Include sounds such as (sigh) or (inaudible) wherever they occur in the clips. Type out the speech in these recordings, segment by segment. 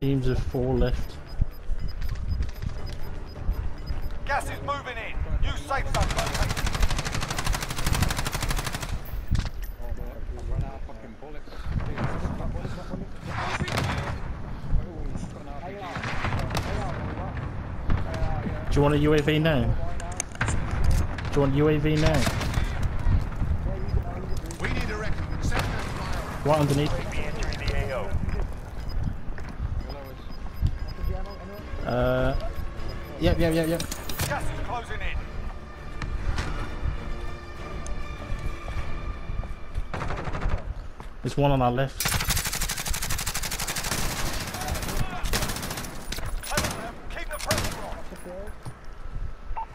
Teams of four left. Gas is moving in. New safe zone located. Run out fucking bullets. Dude, got bullets, got bullets. Got an RPG. Do you want a UAV now? Do you want UAV now? We need a record. Send. Right underneath. Be entering the AO. Uh, yep, yep, yep, yep. Gas is closing in. There's one on our left. Keep the pressure on.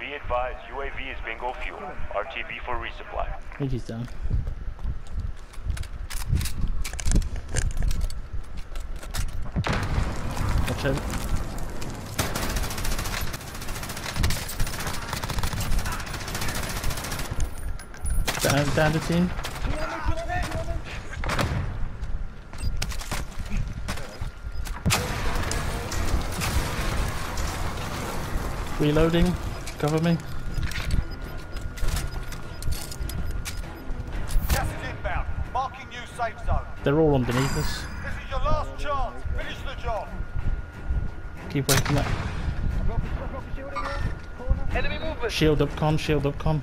Be advised, UAV is bingo fuel. RTB for resupply. I think he's down. Watch out. Down, down the team. Reloading. Cover me. Gas inbound. Marking new safe zone. They're all underneath us. This is your last chance. Finish the job. Keep waking up. Enemy movement. Shield up con, shield up con.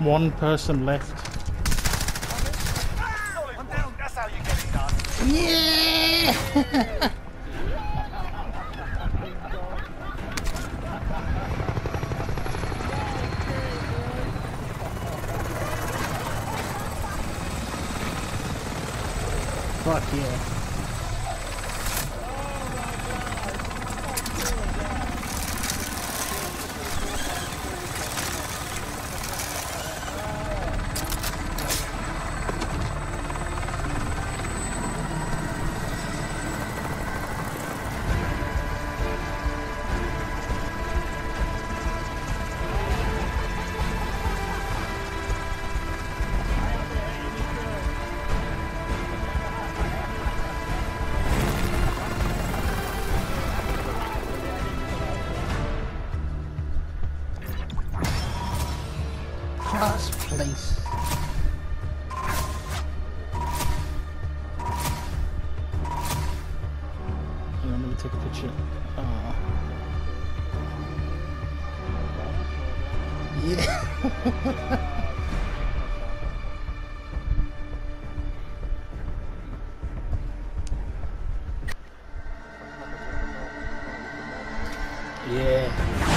One person left. Solid work. That's how you get it done. Fuck yeah. Place. Hang let me take a picture. Ah. Yeah. (laughs) yeah.